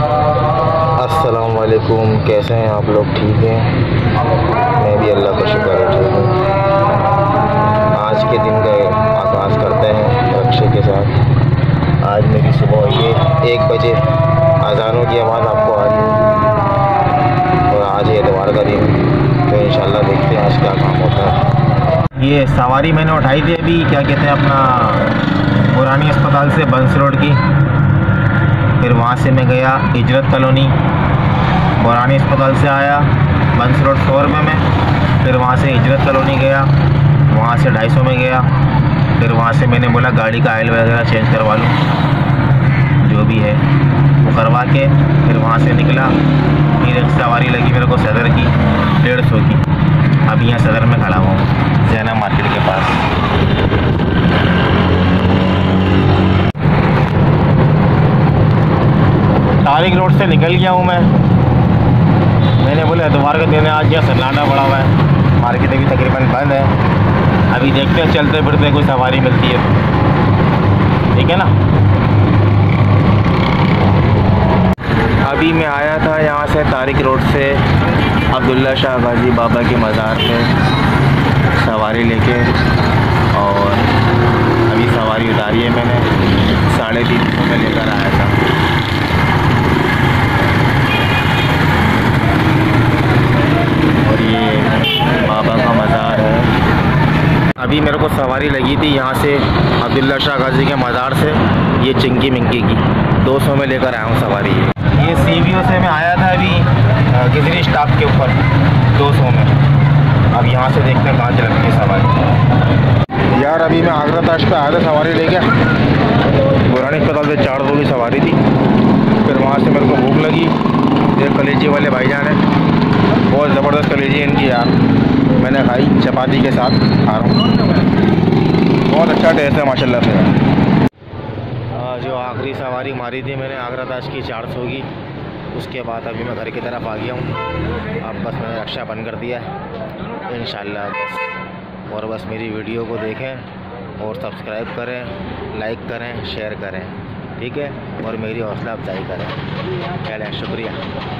अस्सलाम वालेकुम कैसे हैं आप लोग? ठीक हैं? मैं भी अल्लाह का शुक्र है, ठीक हूँ। आज के दिन का आगाज़ करते हैं रक्षे के साथ। आज मेरी सुबह ये एक बजे अजानों की आवाज़ आपको आ रही और आज है एतवार का दिन तो इन देखते हैं आज क्या काम होता है। ये सवारी मैंने उठाई थी अभी, क्या कहते हैं, अपना पुरानी अस्पताल से बंस रोड की। फिर वहाँ से मैं गया हिजरत कॉलोनी पुरानी अस्पताल से आया, बंस रोड फोर में मैं, फिर वहाँ से हिजरत कॉलोनी गया, वहाँ से ढाई सौ में गया, फिर वहाँ से मैंने बोला गाड़ी का आयल वगैरह चेंज करवा लूँ, जो भी है, वो करवा के फिर वहाँ से निकला, फिर एक सवारी लगी मेरे को सदर की, डेढ़ सौ की अभी यहाँ सदर में खड़ा हुआ जैना मार्केट के पास। तारिक रोड से निकल गया हूँ मैं। मैंने बोला एतवार का दिन आज यहाँ सन्नाटा पड़ा हुआ है। मार्केट अभी तकरीबन बंद है। अभी देखते हैं, चलते फिरते कोई सवारी मिलती है ठीक है ना? अभी मैं आया था यहाँ से तारिक रोड से, अब्दुल्ला शाह गाजी बाबा के मज़ार पे सवारी लेके और अभी सवारी उतारी है मैंने। साढ़े तीन सौ में लेकर आया था और ये बाबा का मज़ार है अभी मेरे को सवारी लगी थी यहाँ से अब्दुल्ला शाह गाजी के मज़ार से, ये चिंकी मिंकी की। 200 में लेकर आया हूँ सवारी। ये ये सी से मैं आया था अभी गिजरी स्टाफ के ऊपर 200 में। अब यहाँ से देखते हैं कहाँ चलती है सवारी। यार, अभी मैं आगरा ताश पे आया था सवारी लेके। पुरानी अस्पताल से चार सौ की सवारी थी। फिर वहाँ से मेरे को भूख लगी। एक कलेजी वाले भाईजान है। बहुत ज़बरदस्त कलेजी इनकी यार। मैंने खाई चपाती के साथ, खा रहा हूँ। बहुत अच्छा टेस्ट है, माशाल्लाह से। जो आखिरी सवारी मारी थी मैंने आगरा ताश की चार सौ की, उसके बाद अभी मैं घर की तरफ़ आ गया हूँ। अब बस मैंने रक्षा बंद कर दिया है। इन और बस मेरी वीडियो को देखें और सब्सक्राइब करें लाइक करें शेयर करें। ठीक है? और मेरी हौसला अफजाई करें। चलें शुक्रिया।